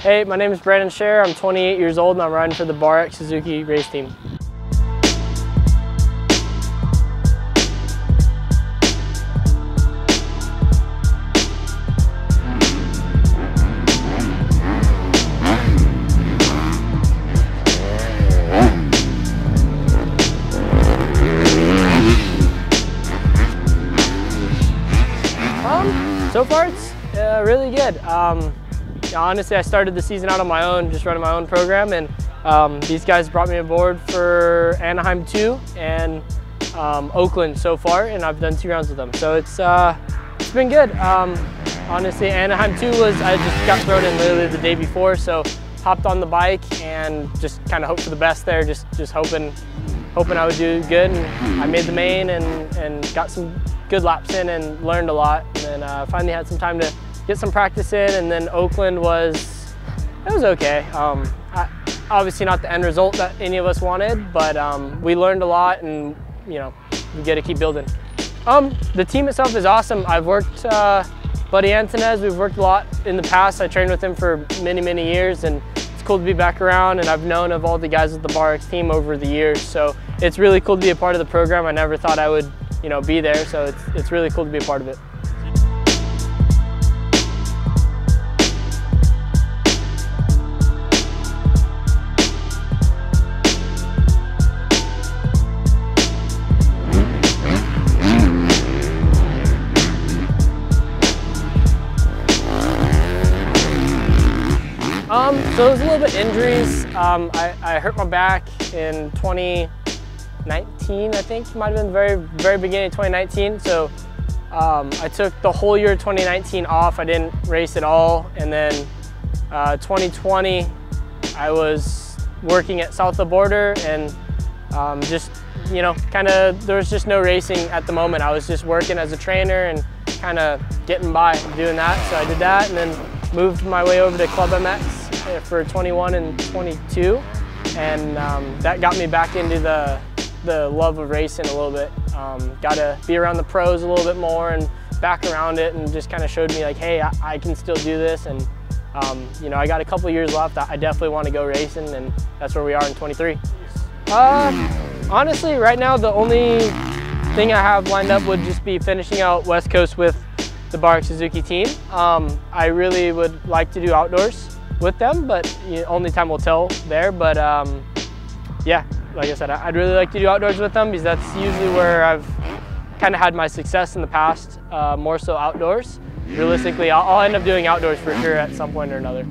Hey, my name is Brandon Scharer. I'm 28 years old and I'm riding for the BarX Suzuki race team. Um, so far it's uh, really good. Um, honestly, I started the season out on my own, just running my own program, and um, these guys brought me aboard for Anaheim 2 and um, Oakland so far, and I've done two rounds with them. So it's uh, it's been good. Um, honestly, Anaheim 2 was, I just got thrown in literally the day before, so hopped on the bike and just kind of hoped for the best there, just, just hoping hoping I would do good. And I made the main and, and got some good laps in and learned a lot. And then uh, finally had some time to get some practice in, and then Oakland was, it was okay. Um, I, obviously not the end result that any of us wanted, but um, we learned a lot and, you know, we get to keep building. Um, the team itself is awesome. I've worked, uh, Buddy Antunez, we've worked a lot in the past. I trained with him for many, many years and it's cool to be back around and I've known of all the guys with the BarX team over the years. So it's really cool to be a part of the program. I never thought I would, you know, be there. So it's, it's really cool to be a part of it. So it was a little bit injuries. Um, I, I, hurt my back in 2019, I think. Might have been the very, very beginning of 2019. So um, I took the whole year 2019 off. I didn't race at all. And then uh, 2020, I was working at South of the Border and um, just, you know, kind of, there was just no racing at the moment. I was just working as a trainer and kind of getting by doing that. So I did that and then moved my way over to Club MX for 21 and 22, and um, that got me back into the the love of racing a little bit. Um, got to be around the pros a little bit more and back around it, and just kind of showed me like, hey, I, I, can still do this, and um, you know, I got a couple years left. I definitely want to go racing, and that's where we are in 23. Uh, honestly, right now the only thing I have lined up would just be finishing out West Coast with the BarX Suzuki team. Um, I really would like to do outdoors with them, but you know, only time will tell there. But um, yeah, like I said, I'd really like to do outdoors with them because that's usually where I've kind of had my success in the past, uh, more so outdoors. Realistically, I'll, I'll end up doing outdoors for sure at some point or another.